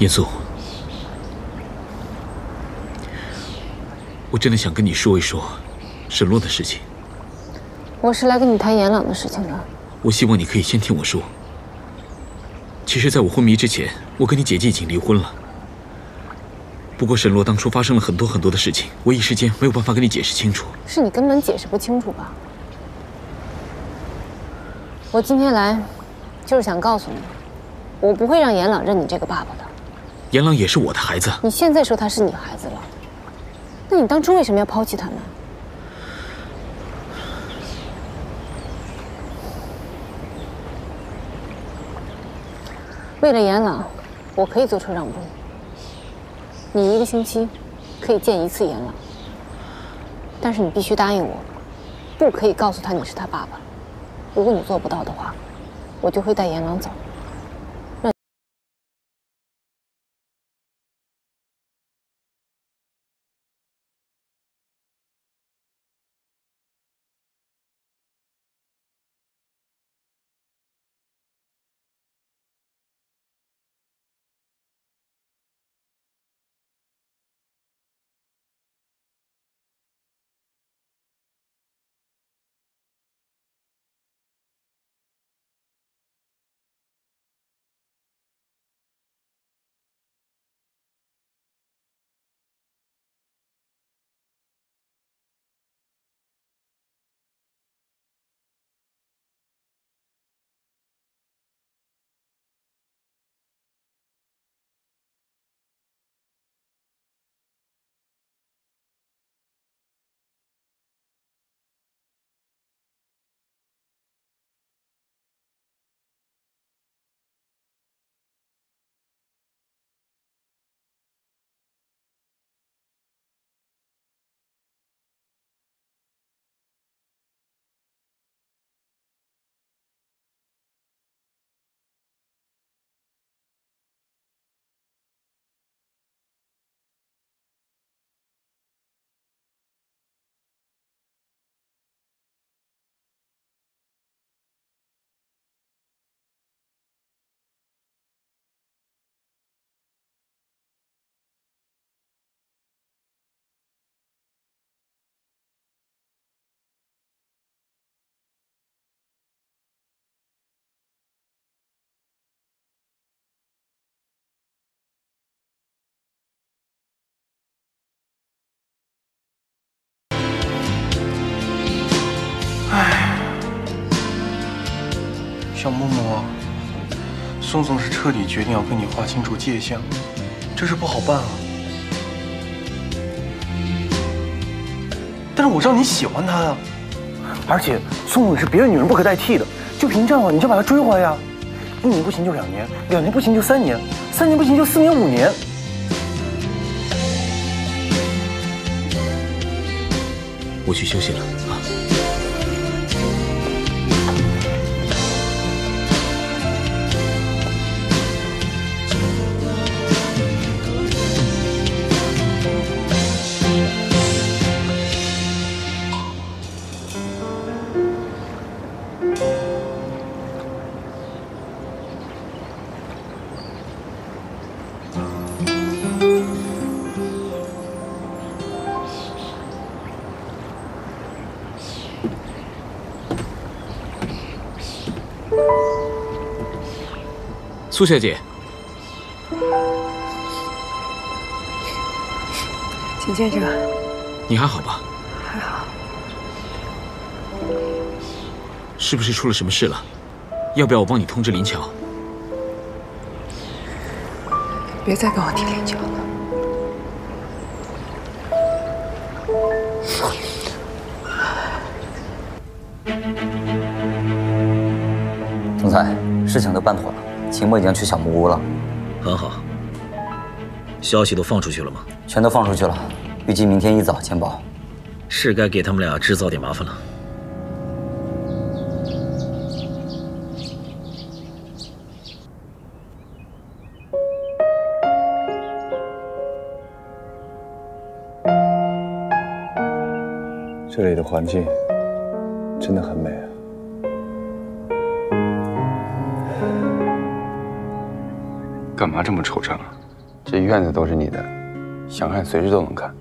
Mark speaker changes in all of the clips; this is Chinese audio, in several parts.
Speaker 1: 严肃，我真的想跟你说一说沈洛的事情。
Speaker 2: 我是来跟你谈严朗的事情的。
Speaker 1: 我希望你可以先听我说。其实，在我昏迷之前，我跟你姐姐已经离婚了。不过，沈洛当初发生了很多很多的事情，我一时间没有办法跟你解释清楚。
Speaker 2: 是你根本解释不清楚吧？我今天来，就是想告诉你，我不会让严朗认你这个爸爸的。
Speaker 1: 严朗也是我的孩子。
Speaker 2: 你现在说他是你孩子了，那你当初为什么要抛弃他呢？为了严朗，我可以做出让步。你一个星期可以见一次严朗，但是你必须答应我，不可以告诉他你是他爸爸。如果你做不到的话，我就会带严朗走。
Speaker 3: 小木木，宋宋是彻底决定要跟你划清楚界限，这事不好办啊。但是我知道你喜欢他呀，而且宋宋是别的女人不可代替的，就凭这样，你就把她追回来呀。一年不行就两年，两年不行就三年，三年不行就四年五年。
Speaker 1: 我去休息了苏小姐，
Speaker 4: 秦先生，
Speaker 1: 你还好吧？
Speaker 4: 还好。
Speaker 1: 是不是出了什么事了？要不要我帮你通知林乔？
Speaker 4: 别再跟我提林乔了。
Speaker 5: 总裁，事情都办妥了。秦墨已经去小木屋了，
Speaker 6: 很好。消息都放出去了吗？
Speaker 5: 全都放出去了，预计明天一早见报。
Speaker 6: 是该给他们俩制造点麻烦了。
Speaker 7: 这里的环境真的很美
Speaker 8: 嘛这么惆怅啊？这院子都是你的，想看随时都能看。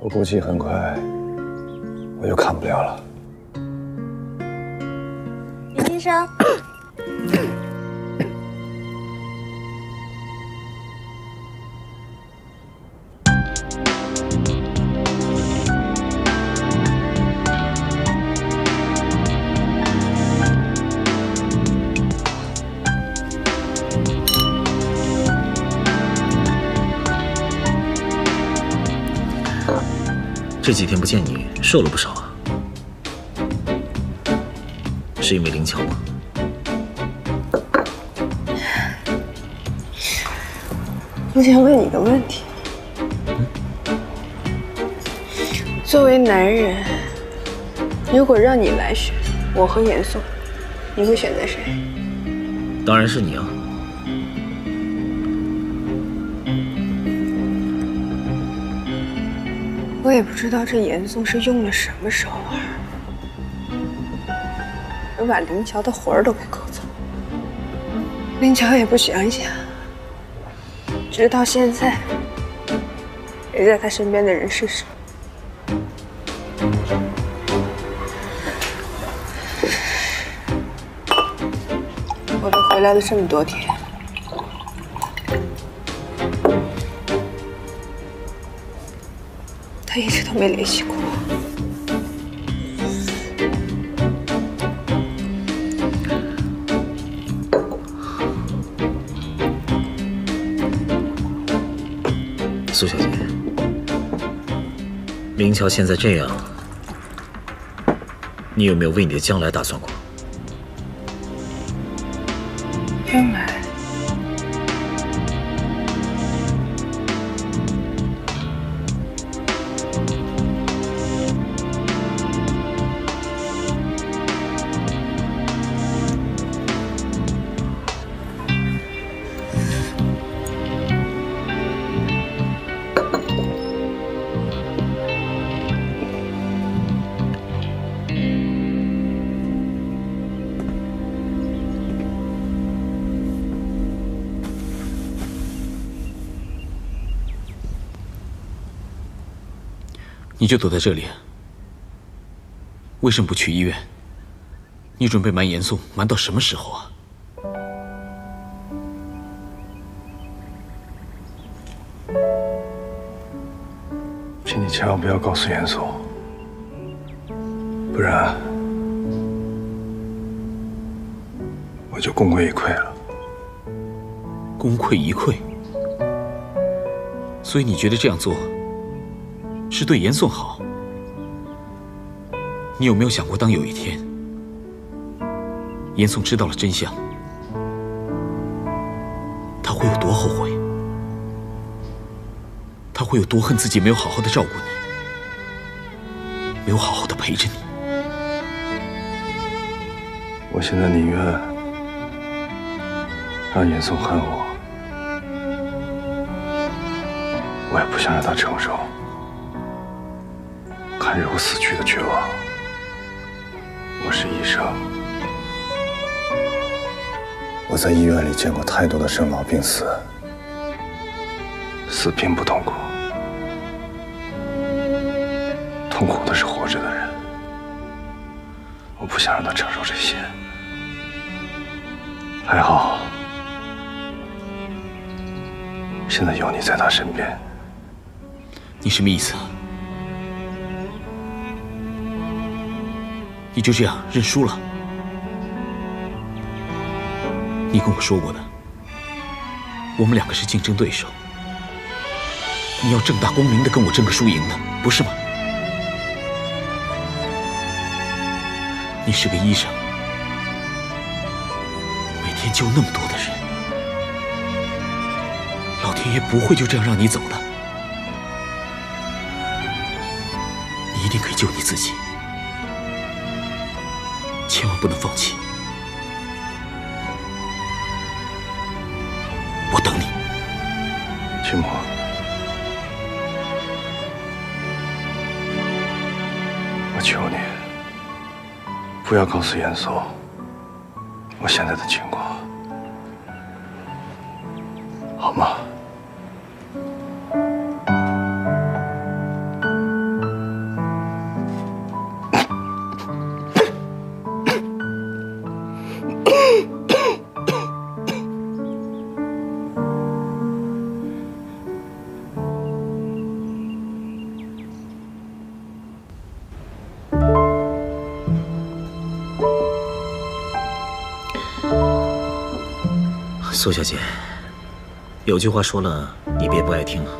Speaker 7: 我估计很快我就看不了了。
Speaker 9: 林先生，
Speaker 6: 这几天不见你，瘦了不少啊。是因为林巧吗？
Speaker 4: 我想问你个问题：作为男人，如果让你来选，我和严嵩，你会选择谁？
Speaker 6: 当然是你啊。
Speaker 4: 也不知道这严嵩是用了什么手腕，能把林乔的魂儿都给勾走。林乔也不想想，直到现在，陪在他身边的人是谁？我都回来了这么多天。没联系过。
Speaker 6: 苏小姐，林乔现在这样，你有没有为你的将来打算过？
Speaker 1: 你就躲在这里，为什么不去医院？你准备瞒严嵩瞒到什么时候啊？
Speaker 7: 请你千万不要告诉严嵩，不然我就功亏一篑了。
Speaker 1: 功亏一篑，所以你觉得这样做是对严嵩好？你有没有想过，当有一天严嵩知道了真相，他会有多后悔？他会有多恨自己没有好好的照顾你，没有好好的陪着你？
Speaker 7: 我现在宁愿让严嵩恨我，我也不想让他承受看着我死去的绝望。我是医生，我在医院里见过太多的生老病死，死并不痛苦，痛苦的是活着的人。我不想让他承受这些。还好，现在有你在他身边。
Speaker 1: 你什么意思？你就这样认输了？你跟我说过的，我们两个是竞争对手，你要正大光明的跟我争个输赢的，不是吗？你是个医生，每天救那么多的人，老天爷不会就这样让你走的。你一定可以救你自己，不能放弃。我等你，
Speaker 7: 秦墨。我求你，不要告诉严嵩我现在的情况，
Speaker 6: 苏小姐，有句话说了，你别不爱听啊。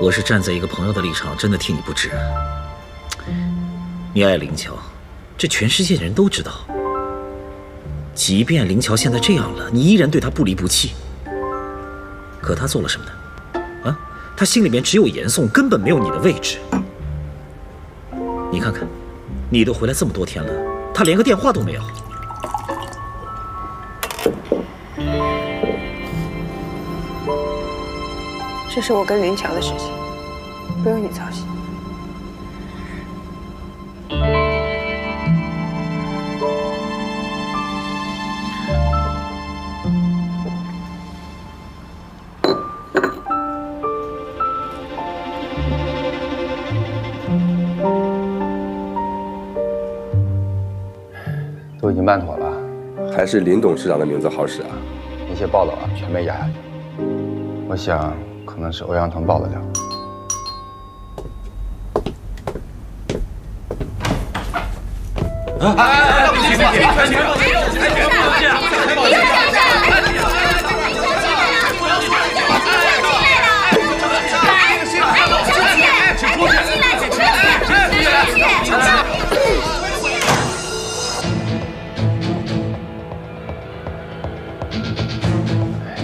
Speaker 6: 我是站在一个朋友的立场，真的替你不值。你爱林乔，这全世界的人都知道。即便林乔现在这样了，你依然对他不离不弃。可他做了什么呢？啊，他心里面只有严颂，根本没有你的位置。你看看，你都回来这么多天了，他连个电话都没有。
Speaker 4: 这是我跟林乔的事情，不用你操心。
Speaker 8: 都已经办妥了，
Speaker 10: 还是林董事长的名字好使啊。
Speaker 8: 那些报道啊全被压下去了。我想可能是欧阳腾爆的料。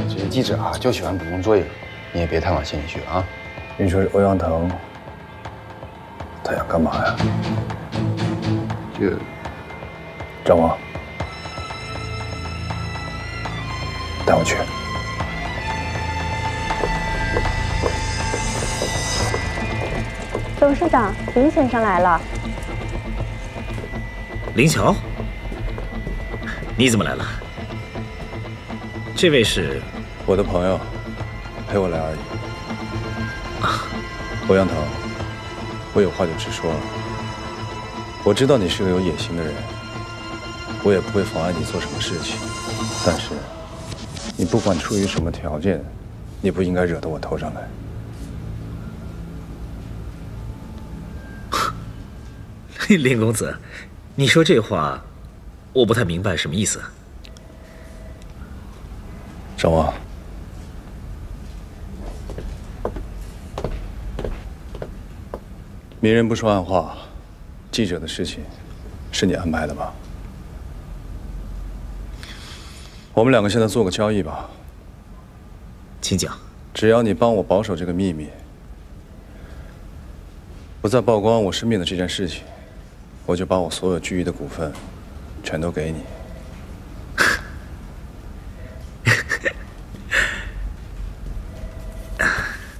Speaker 8: 这些记者啊就喜欢捕风捉影，别太往心里去啊。
Speaker 7: 你说这欧阳腾，他想干嘛呀？
Speaker 10: 这
Speaker 7: 张王，带我去。
Speaker 9: 董事长，林先生来了。
Speaker 6: 林乔，你怎么来了？这位是
Speaker 7: 我的朋友，陪我来而已。欧阳腾，我有话就直说了。我知道你是个有野心的人，我也不会妨碍你做什么事情。但是，你不管出于什么条件，你不应该惹到我头上来。
Speaker 6: 林公子，你说这话，我不太明白什么意思。
Speaker 7: 张望，明人不说暗话，记者的事情是你安排的吧？我们两个现在做个交易吧。
Speaker 6: 请讲。
Speaker 7: 只要你帮我保守这个秘密，不再曝光我生病的这件事情，我就把我所有居于的股份全都给你。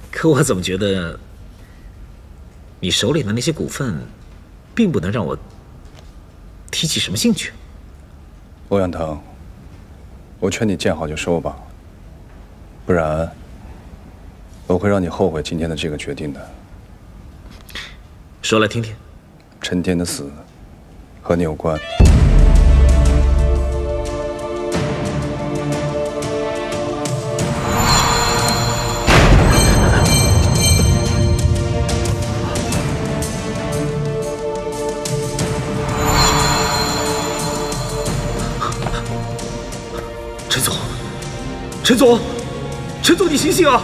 Speaker 6: 可我怎么觉得，你手里的那些股份，并不能让我提起什么兴趣。
Speaker 7: 欧阳腾，我劝你见好就收吧，不然我会让你后悔今天的这个决定的。
Speaker 6: 说来听听。
Speaker 7: 陈天的死和你有关。
Speaker 6: 陈总，陈总，陈总，你醒醒啊！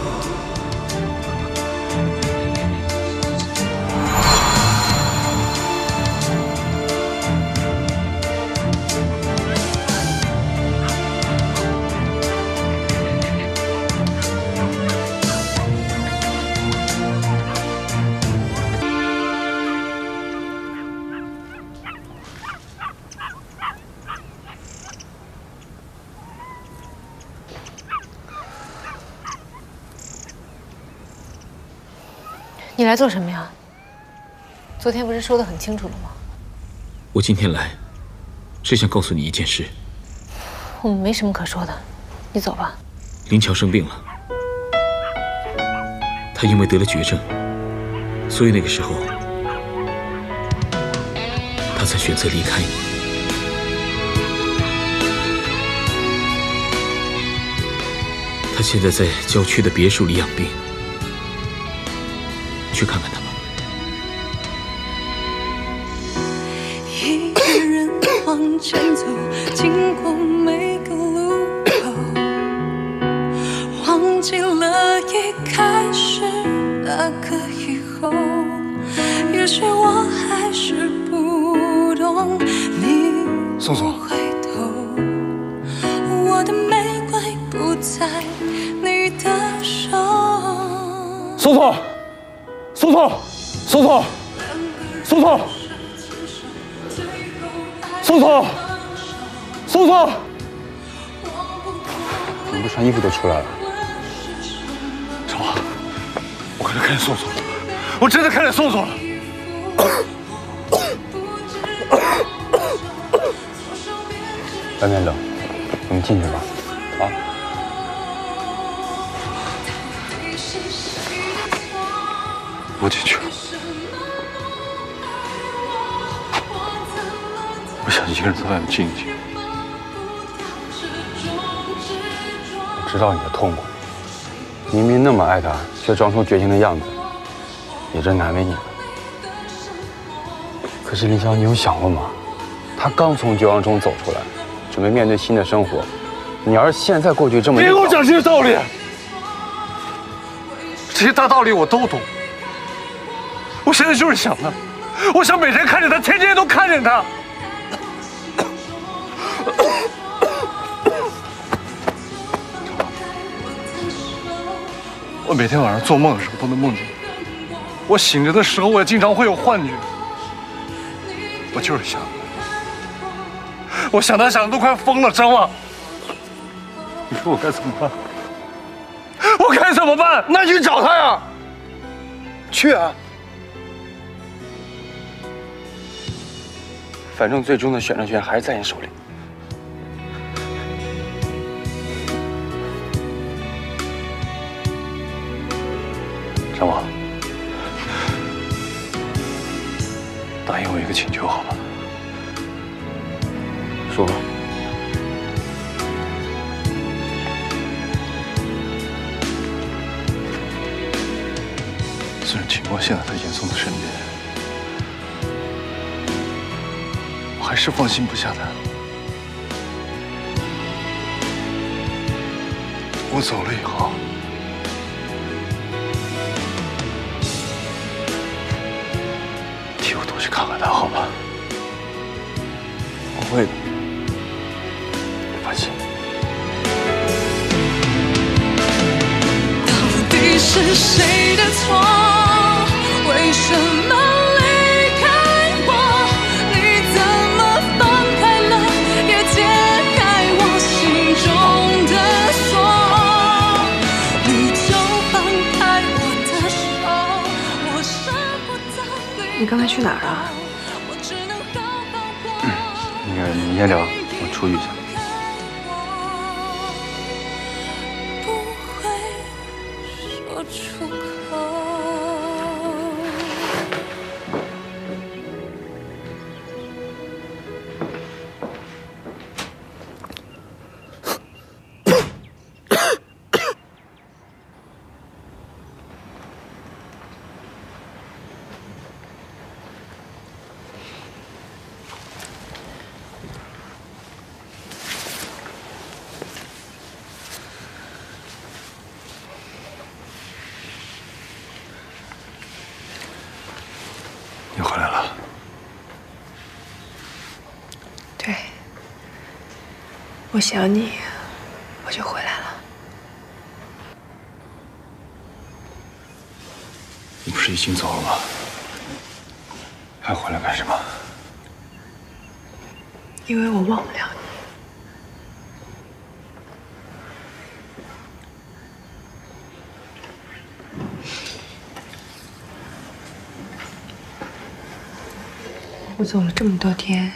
Speaker 3: 来做什么呀？昨天不是说的很清楚了吗？
Speaker 1: 我今天来，是想告诉你一件事。
Speaker 3: 我们没什么可说的，你走吧。
Speaker 1: 林乔生病了，他因为得了绝症，所以那个时候他才选择离开你。他现在在郊区的别墅里养病，去看看他。
Speaker 8: 衣服都出来了？
Speaker 11: 什么？我可能看见宋宋了，我真的看见宋宋了。
Speaker 8: 外面冷，我们进去吧。啊，
Speaker 11: 我进去了。我想一个人在外面静一静。
Speaker 8: 知道你的痛苦，明明那么爱他，却装出绝情的样子，也真难为你了。可是林霄，你有想过吗？他刚从绝望中走出来，准备面对新的生活。你要是现在过去这么……
Speaker 11: 别给我讲这些道理，这些大道理我都懂。我现在就是想他，我想每天看着他，天天都看着他。每天晚上做梦的时候都能梦见你，我醒着的时候我也经常会有幻觉。我就是想，我想他想的都快疯了，张望。你说我该怎么办？我该怎么办？
Speaker 8: 那你去找他呀，去啊！反正最终的选择权还是在你手里。
Speaker 11: 是放心不下他。我走了以后，替我多去看看他好吗？我会的，你放心。
Speaker 12: 到底是谁的错？
Speaker 4: 刚才去哪儿
Speaker 12: 了？
Speaker 8: 那个，你先聊，我出去一下。
Speaker 4: 我想你，我就回来了。
Speaker 11: 你不是已经走了吗？还回来干什么？
Speaker 4: 因为我忘不了你。我走了这么多天，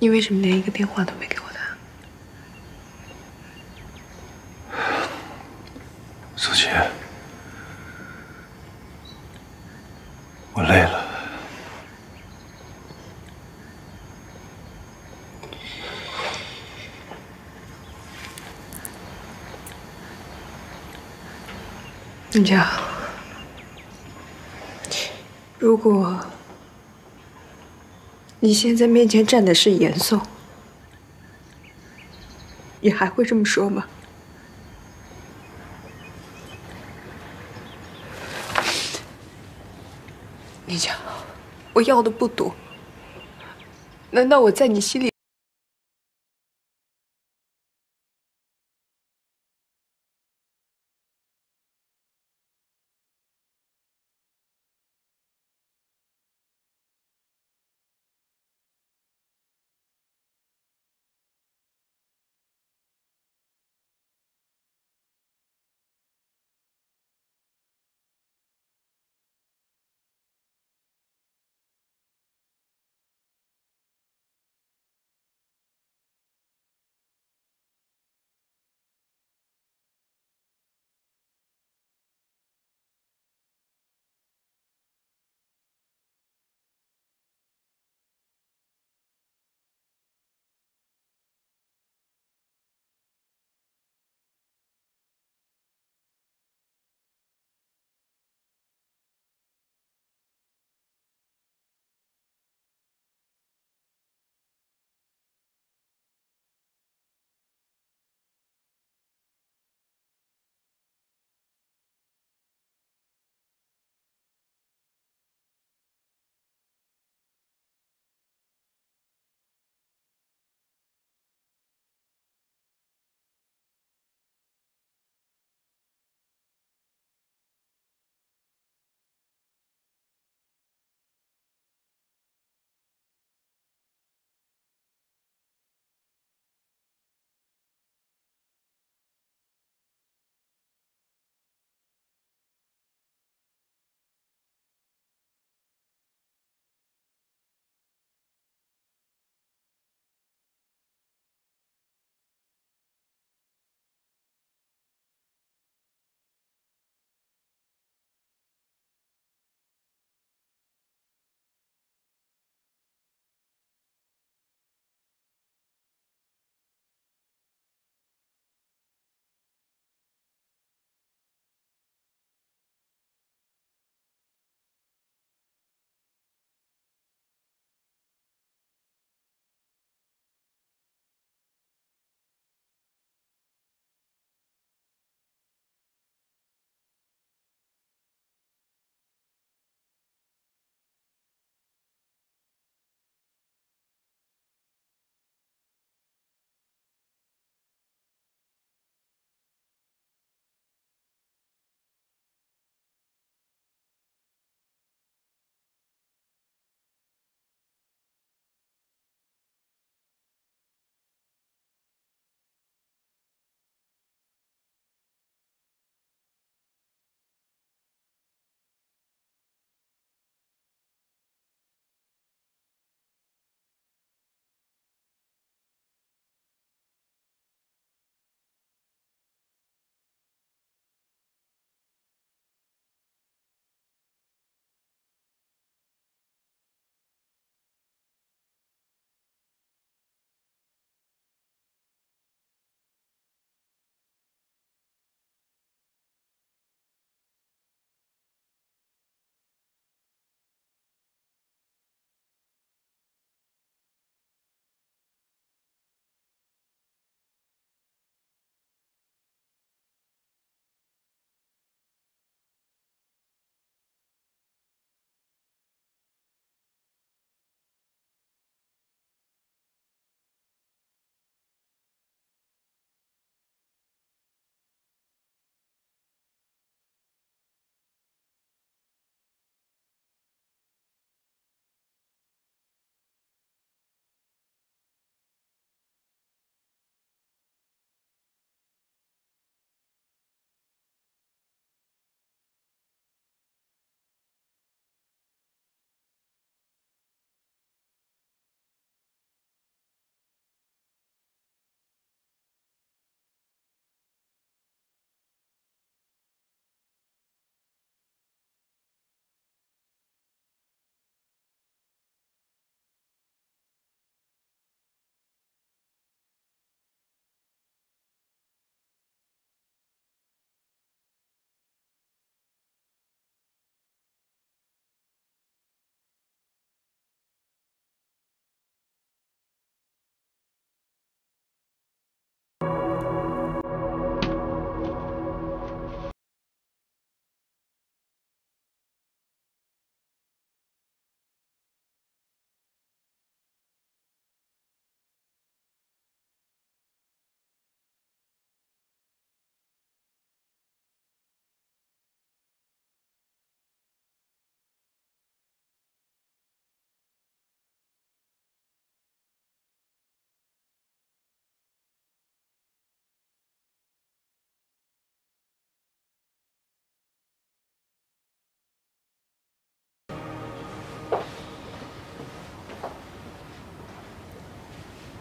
Speaker 4: 你为什么连一个电话都没给我打？
Speaker 11: 苏琪，我累了。
Speaker 4: 你这样，如果你现在面前站的是严嵩。你还会这么说吗？你瞧我要的不多。难道我在你心里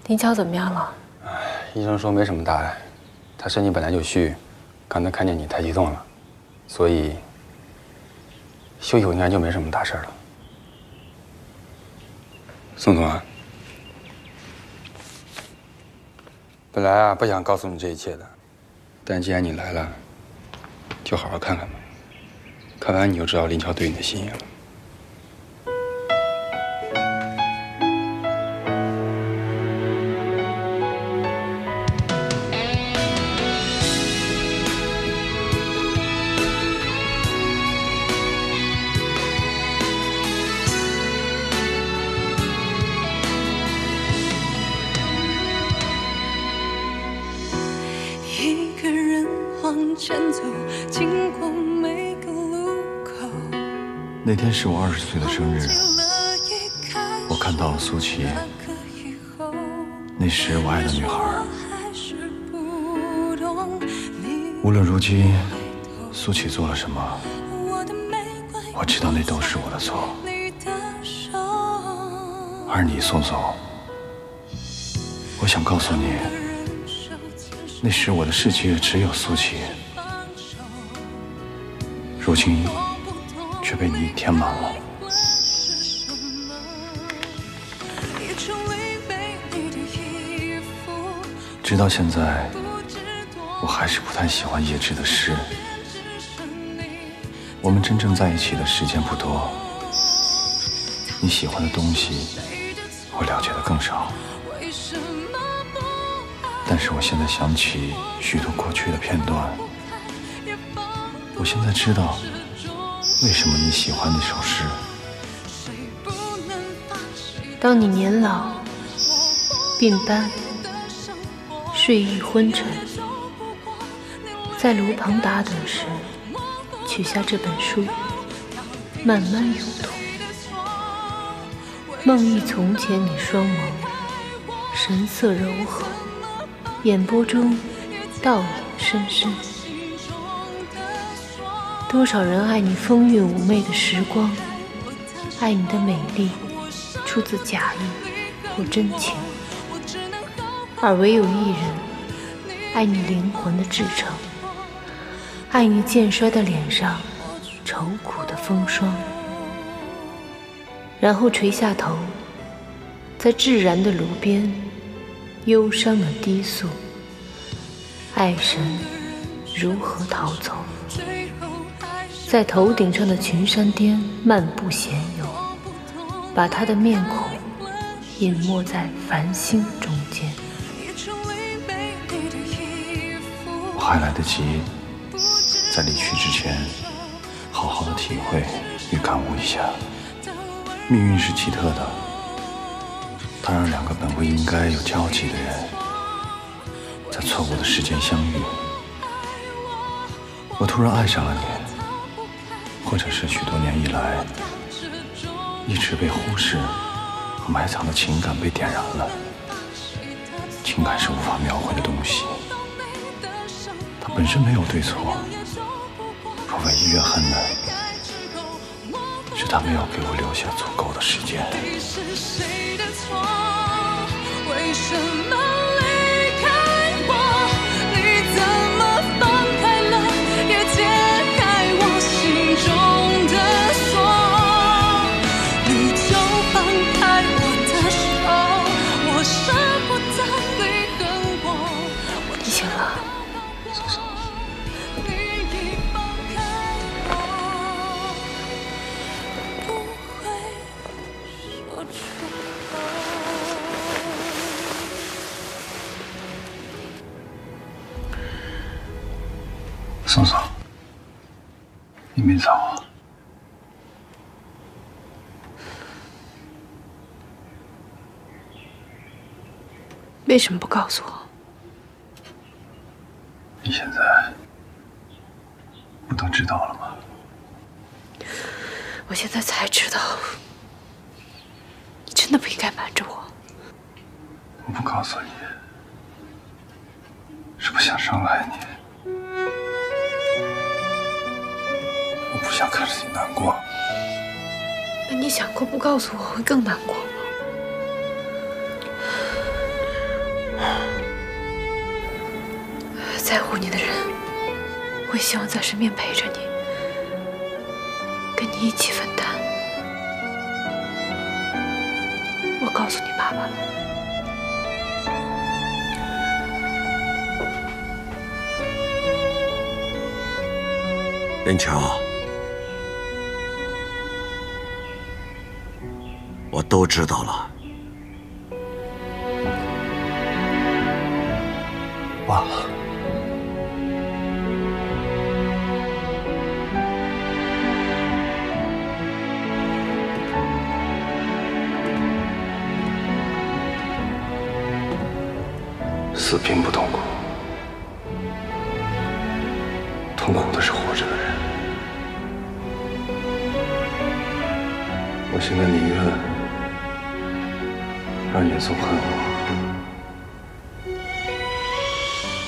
Speaker 3: 林巧怎么样了？
Speaker 8: 医生说没什么大碍，他身体本来就虚，刚才看见你太激动了，所以休息会应该就没什么大事了。宋总啊，本来啊不想告诉你这一切的，但既然你来了，就好好看看吧。看完你就知道林乔对你的心意了。
Speaker 7: 是我二十岁的生日，我看到了苏琪，那时我爱的女孩。无论如今苏琪做了什么，
Speaker 12: 我，
Speaker 7: 知道那都是我的错。而你，宋总，我想告诉你，那时我的世界只有苏琪，如今却被你填满了。直到现在，我还是不太喜欢叶芝的诗。我们真正在一起的时间不多，你喜欢的东西，我了解的更少。但是我现在想起许多过去的片段，我现在知道为什么你喜欢那首诗。
Speaker 2: 当你年老、病斑、睡意昏沉，在炉旁打盹时，取下这本书，慢慢阅读。梦忆从前，你双眸神色柔和，眼波中倒影深深。多少人爱你风韵妩媚的时光，爱你的美丽出自假意或真情，而唯有一人爱你灵魂的至诚，爱你渐衰的脸上愁苦的风霜。然后垂下头，在炙燃的炉边，忧伤的低诉：爱神如何逃走？在头顶上的群山巅漫步闲游，把他的面孔隐没在繁星中间。
Speaker 7: 我还来得及在离去之前，好好的体会与感悟一下。命运是奇特的，它让两个本不应该有交集的人，在错误的时间相遇。我突然爱上了你，或者是许多年以来一直被忽视和埋藏的情感被点燃了。情感是无法描绘的东西，它本身没有对错，我唯一怨恨的。是他没有给我留下足够的时间。
Speaker 12: 为什么
Speaker 7: 宋宋，你没走啊？
Speaker 2: 为什么不告诉我？
Speaker 7: 你现在不都知道了吗？
Speaker 2: 我现在才知道，你真的不应该瞒着我。
Speaker 7: 我不告诉你，是不想伤害你。想看着你难过。
Speaker 2: 那你想过不告诉我会更难过吗？在乎你的人，会希望在身边陪着你，跟你一起分担。我告诉你爸爸了。
Speaker 13: 林乔。我都知道了。
Speaker 7: 忘了。死并不痛苦，痛苦的是活着的人。我现在宁愿让严嵩恨我，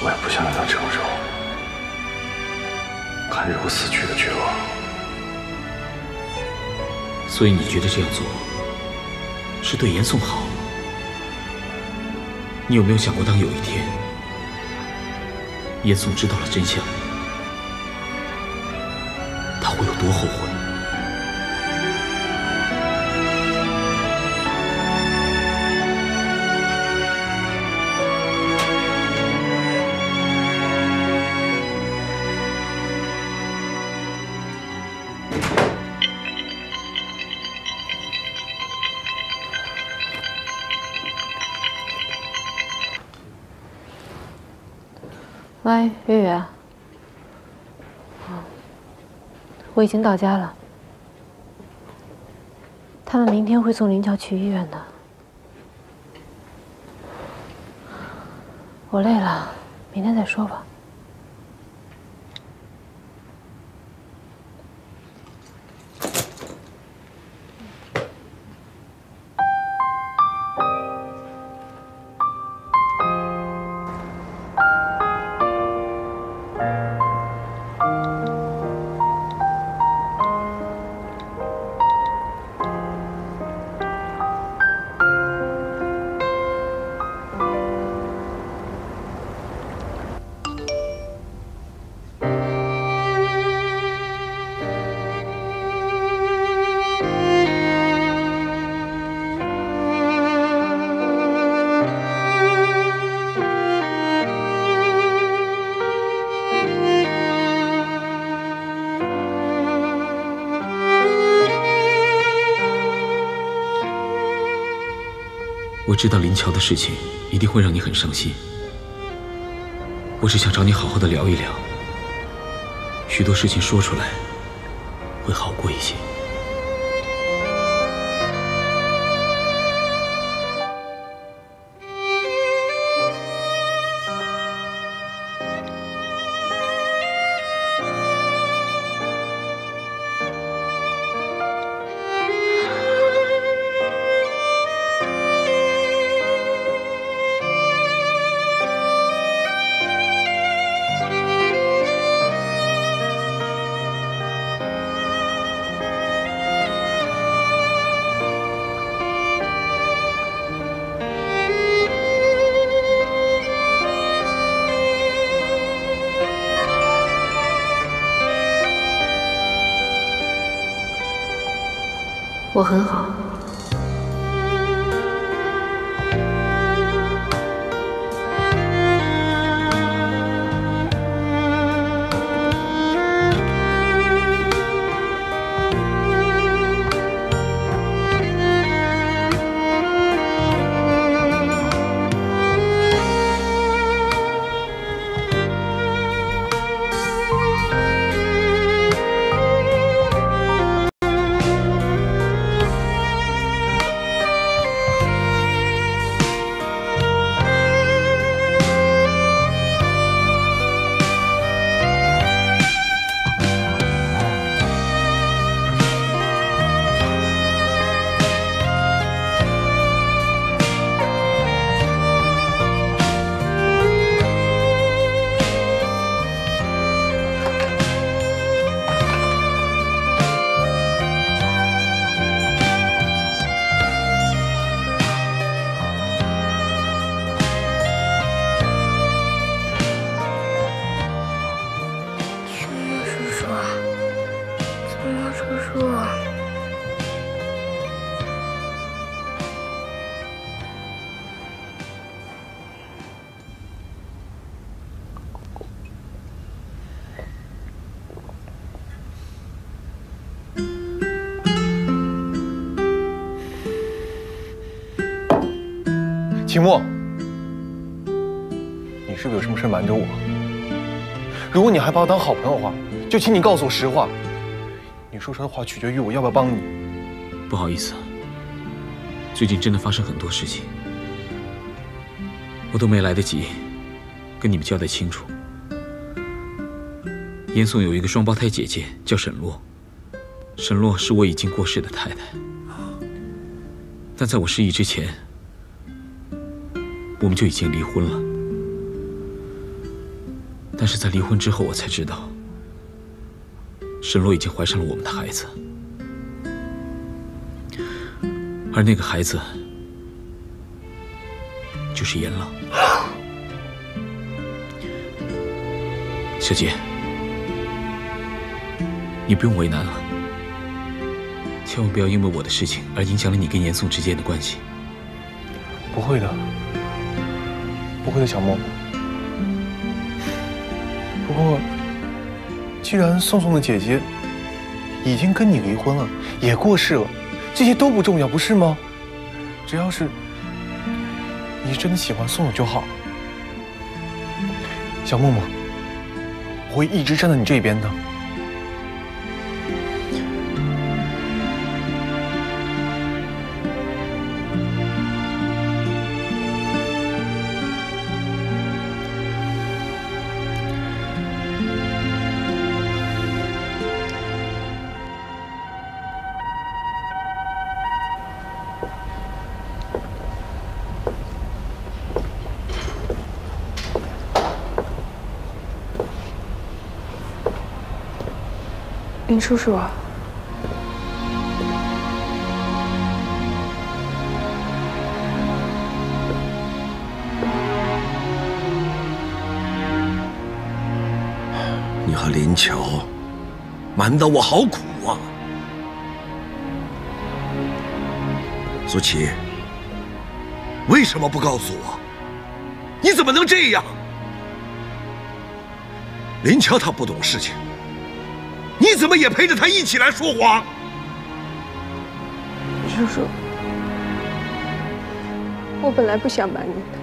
Speaker 7: 我也不想让他承受看着我死去的绝望。
Speaker 1: 所以你觉得这样做是对严嵩好？你有没有想过，当有一天严嵩知道了真相，他会有多后悔？
Speaker 14: 我已经到家了。他们明天会送林乔去医院的。我累了，明天再说吧。
Speaker 1: 知道林乔的事情一定会让你很伤心，我只想找你好好的聊一聊，许多事情说出来会好过一些。
Speaker 2: 我很好。
Speaker 3: 秦墨，你是不是有什么事瞒着我？如果你还把我当好朋友的话，就请你告诉我实话。你说出的话取决于我要不要帮你。
Speaker 1: 不好意思，最近真的发生很多事情，我都没来得及跟你们交代清楚。严嵩有一个双胞胎姐姐叫沈洛，沈洛是我已经过世的太太，但在我失忆之前，我们就已经离婚了。但是在离婚之后，我才知道，沈洛已经怀上了我们的孩子，而那个孩子就是严浪。小杰，你不用为难了，千万不要因为我的事情而影响了你跟严嵩之间的关系。
Speaker 3: 不会的，不会的，小莫。不过，既然宋宋的姐姐已经跟你离婚了，也过世了，这些都不重要，不是吗？只要是你真的喜欢宋宋就好。小默默，我会一直站在你这边的。
Speaker 4: 林叔叔，
Speaker 13: 你和林乔瞒得我好苦啊！苏琪，为什么不告诉我？你怎么能这样？林乔他不懂事情，你怎么也陪着他一起来说谎？
Speaker 4: 叔叔，我本来不想瞒你的，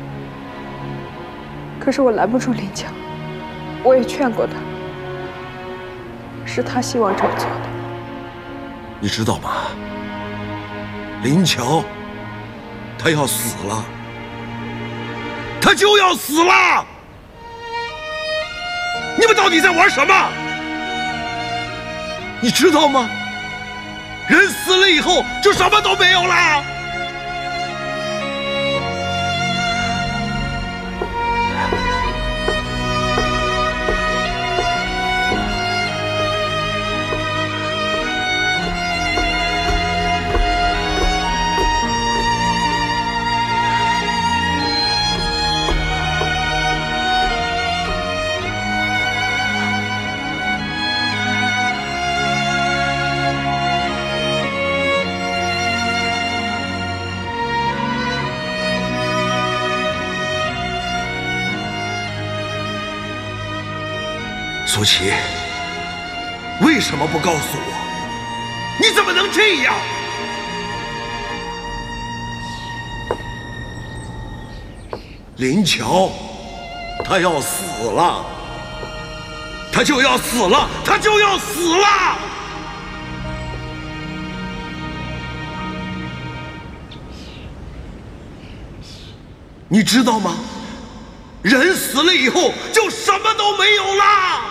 Speaker 4: 可是我拦不住林强，我也劝过他，是他希望这么做的。
Speaker 13: 你知道吗？林乔，他要死了，他就要死了！你们到底在玩什么？你知道吗？人死了以后就什么都没有了。苏琪，为什么不告诉我？你怎么能这样？林乔，他要死了，他就要死了，他就要死了！你知道吗？人死了以后就什么都没有了！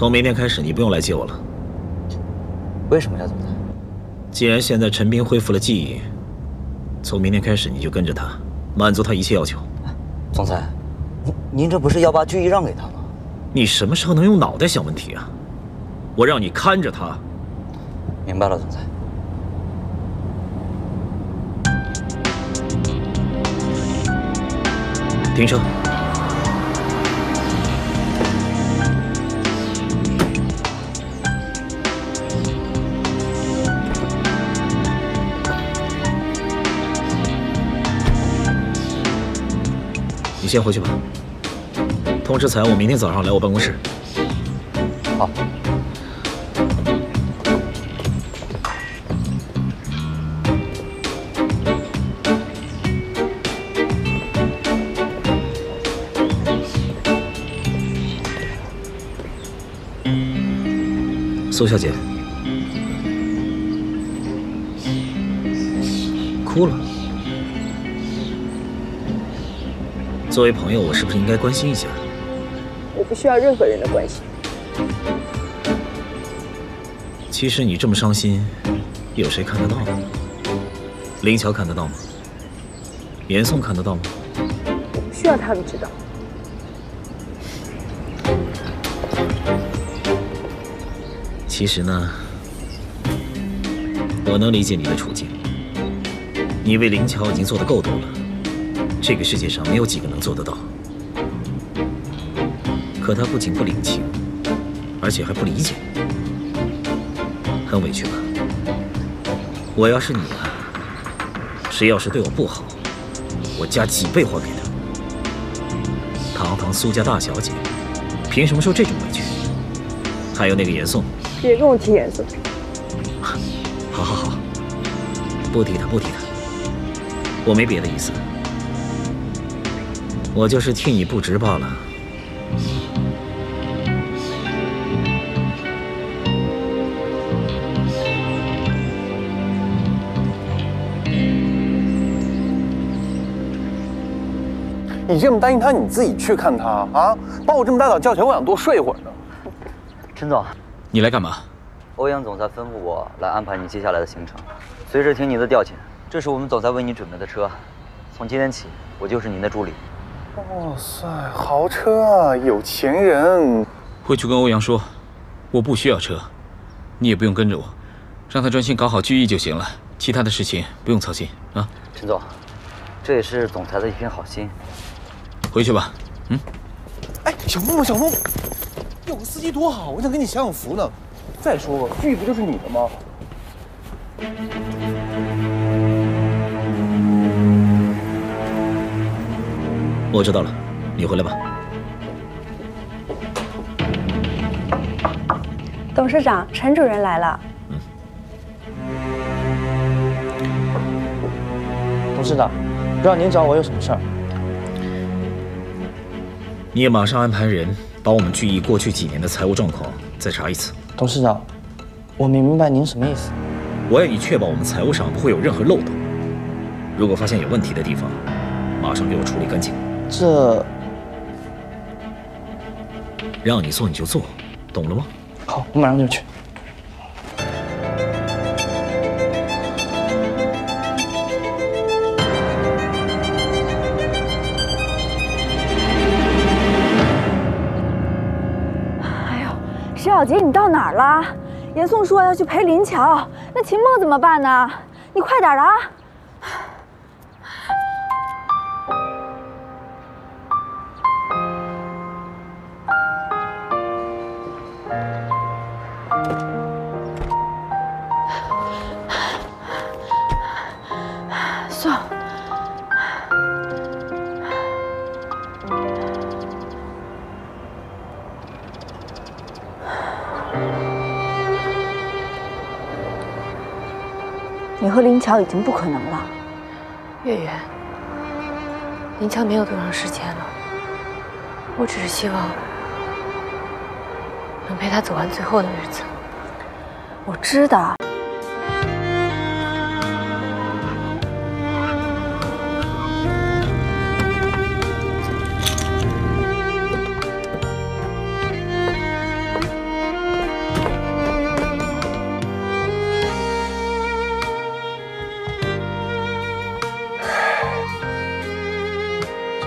Speaker 6: 从明天开始，你不用来接我了。
Speaker 5: 为什么呀，总裁？
Speaker 6: 既然现在陈斌恢复了记忆，从明天开始你就跟着他，满足他一切要求。
Speaker 5: 总裁，您您这不是要把军医让给他吗？
Speaker 6: 你什么时候能用脑袋想问题啊？我让你看着他。
Speaker 5: 明白了，总裁。
Speaker 6: 停车。先回去吧。通知财务明天早上来我办公室。
Speaker 5: 好。
Speaker 6: 苏小姐，哭了。作为朋友，我是不是应该关心一下？
Speaker 4: 我不需要任何人的关心。
Speaker 6: 其实你这么伤心，有谁看得到呢？林乔看得到吗？严颂看得到吗？
Speaker 4: 我不需要他们知道。
Speaker 6: 其实呢，我能理解你的处境。你为林乔已经做的够多了，这个世界上没有几个能做得到。可他不仅不领情，而且还不理解，很委屈吧？我要是你啊，谁要是对我不好，我加几倍还给他。堂堂苏家大小姐，凭什么受这种委屈？还有那个严宋。
Speaker 4: 别跟我提颜色。
Speaker 6: 好好好，不提他，不提他。我没别的意思，我就是替你不值罢了。
Speaker 7: 你这么担心他，你自己去看他啊！把我这么大早叫起来，我想多睡一会儿呢。
Speaker 5: 陈总，
Speaker 1: 你来干嘛？
Speaker 5: 欧阳总裁吩咐我来安排你接下来的行程，随时听您的调遣。这是我们总裁为你准备的车，从今天起我就是您的助理。
Speaker 7: 哇塞，豪车啊，有钱人！
Speaker 1: 回去跟欧阳说，我不需要车，你也不用跟着我，让他专心搞好聚义就行了，其他的事情不用操心啊。
Speaker 5: 陈总，这也是总裁的一片好心。
Speaker 1: 回去吧，嗯。
Speaker 7: 哎，小木木，小木木，有个司机多好，我想跟你享享福呢。再说了，剧不就是你的吗？
Speaker 6: 我知道了，你回来吧。
Speaker 9: 董事长，陈主任来了。
Speaker 15: 董事长，让您找我有什么事儿？
Speaker 6: 你也马上安排人把我们聚义过去几年的财务状况再查一次。
Speaker 15: 董事长，我没明白您什么意思。
Speaker 6: 我要你确保我们财务上不会有任何漏洞。如果发现有问题的地方，马上给我处理干净。
Speaker 15: 这
Speaker 6: 让你做你就做，懂了吗？
Speaker 15: 好，我马上就去。
Speaker 9: 哎呦，石小杰，你到哪儿了？严宋说要去陪林乔，那秦梦怎么办呢？你快点的啊！你和林乔已经不可能了。
Speaker 2: 月月，林乔没有多长时间了，我只是希望能陪他走完最后的日子。
Speaker 9: 我知道。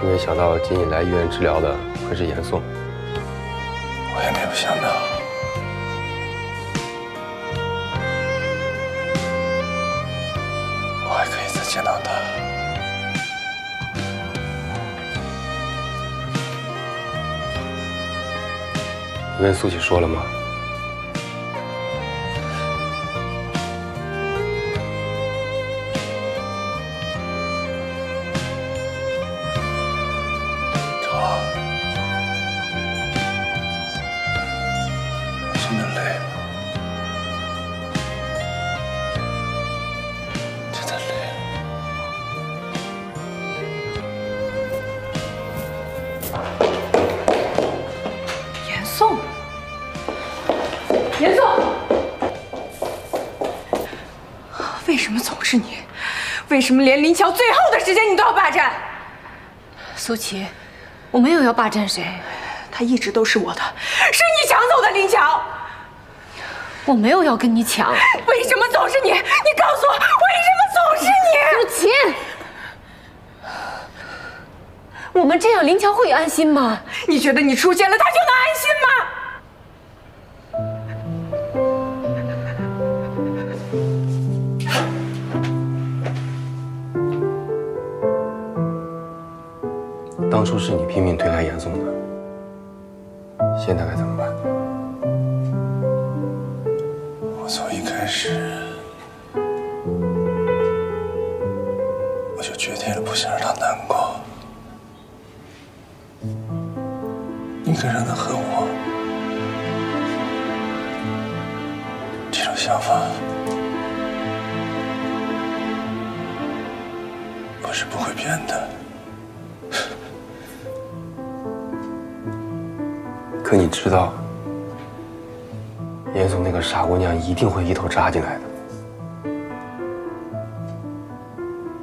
Speaker 8: 是没想到接你来医院治疗的会是严嵩。
Speaker 7: 我也没有想到，我还可以再见到他。
Speaker 8: 你跟苏琪说了吗？
Speaker 4: 什么连林乔最后的时间你都要霸占？
Speaker 3: 苏琪，我没有要霸占谁，
Speaker 4: 他一直都是我的，是你抢走的林乔。
Speaker 3: 我没有要跟你抢。
Speaker 4: 为什么总是你？你告诉我，为什么总是你？
Speaker 3: 苏琪，我们这样林乔会安心吗？
Speaker 4: 你觉得你出现了，他
Speaker 7: 我是不会变的。
Speaker 8: 可你知道，严总那个傻姑娘一定会一头扎进来的。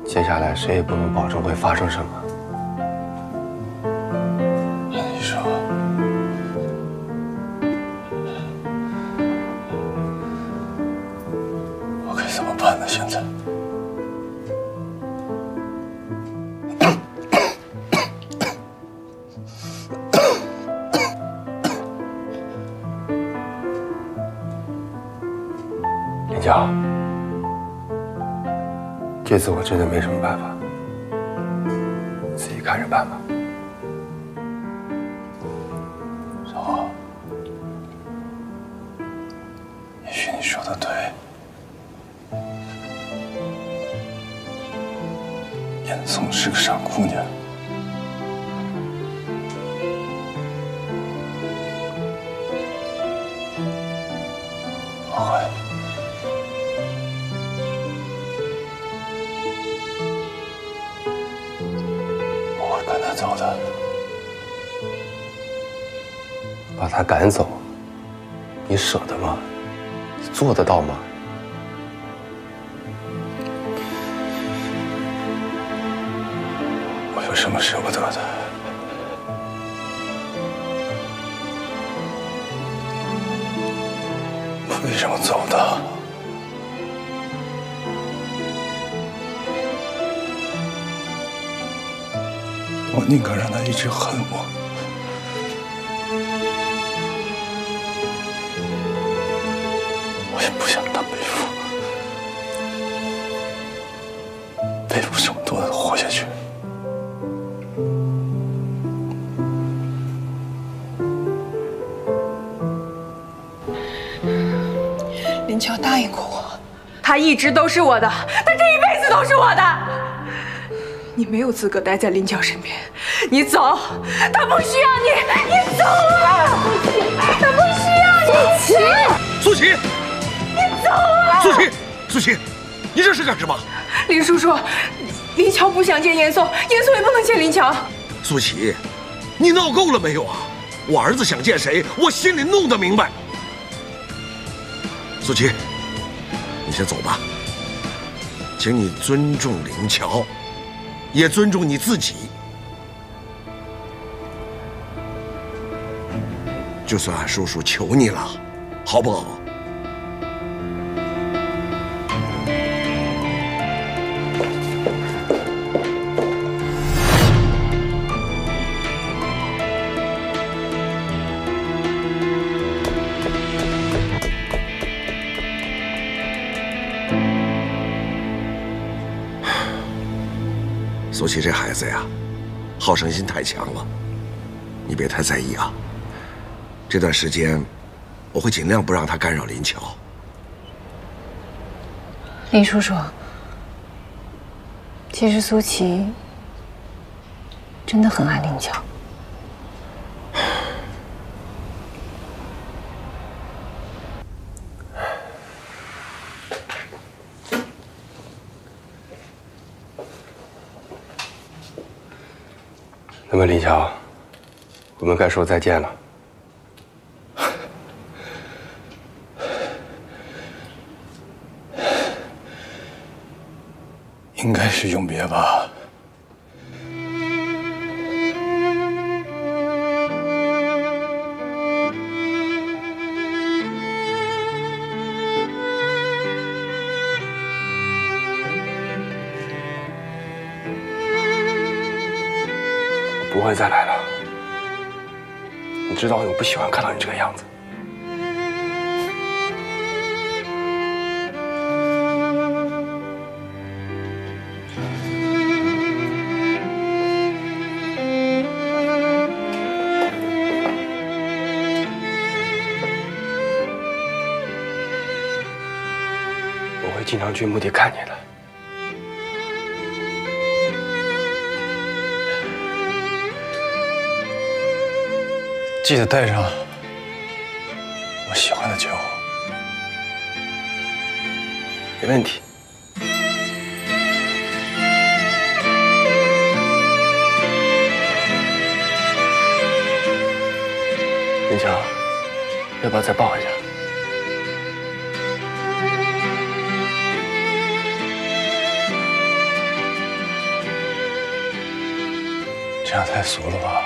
Speaker 8: 接下来谁也不能保证会发生什么。
Speaker 7: 我
Speaker 8: 真的没什么办法，
Speaker 7: 赶走，
Speaker 8: 你舍得吗？你做得到吗？
Speaker 7: 我有什么舍不得的？我为什么走的？我宁可让他一直恨。我背负这么多的活下去。
Speaker 4: 林乔答应过我，他一直都是我的，他这一辈子都是我的。你没有资格待在林乔身边，你走，他不需要你，你走啊！他不需要你，
Speaker 13: 苏琪，
Speaker 4: 你走啊！
Speaker 13: 苏琪，苏琪，你这是干什么？
Speaker 4: 林叔叔，林乔不想见严嵩，严嵩也不能见林乔。
Speaker 13: 苏琪，你闹够了没有啊？我儿子想见谁，我心里弄得明白。苏琪，你先走吧，请你尊重林乔，也尊重你自己。就算叔叔求你了，好不好？琪这孩子呀，好胜心太强了，你别太在意啊。这段时间，我会尽量不让他干扰林乔。
Speaker 2: 林叔叔，其实苏琪真的很爱林乔。
Speaker 8: 那么林乔，我们该说再见了。
Speaker 7: 应该是永别吧。
Speaker 8: 会再来了。你知道我不喜欢看到你这个样子。我会经常去墓地看你的。
Speaker 7: 记得带上我喜欢的酒。
Speaker 8: 没问题。林强，要不要再抱一下？
Speaker 7: 这样太俗了吧？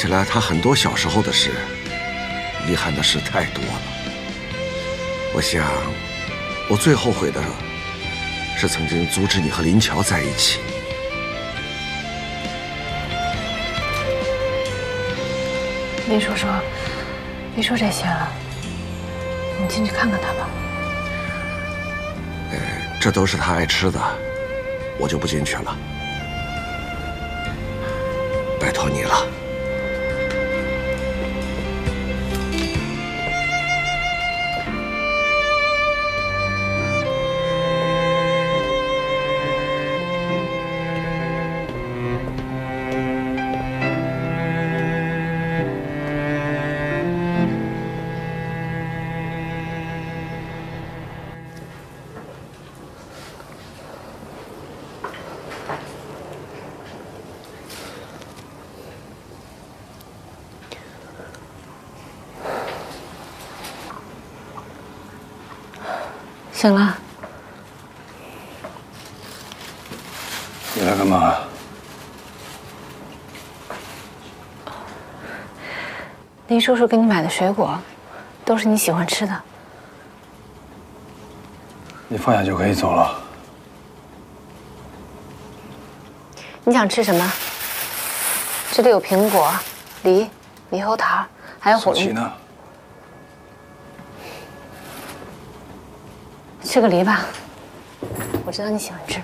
Speaker 13: 起来他很多小时候的事，遗憾的事太多了。我想，我最后悔的是曾经阻止你和林乔在一起。
Speaker 2: 林叔叔，别说这些了，你进去看看他吧。
Speaker 13: 这都是他爱吃的，我就不进去了。
Speaker 2: 醒了。
Speaker 7: 你来干嘛？
Speaker 2: 林叔叔给你买的水果，都是你喜欢吃的。
Speaker 7: 你放下就可以走了。
Speaker 2: 你想吃什么？这里有苹果、梨、猕猴桃，还有火龙。
Speaker 7: 苏琪呢？
Speaker 2: 吃个梨吧，我知道你喜欢吃。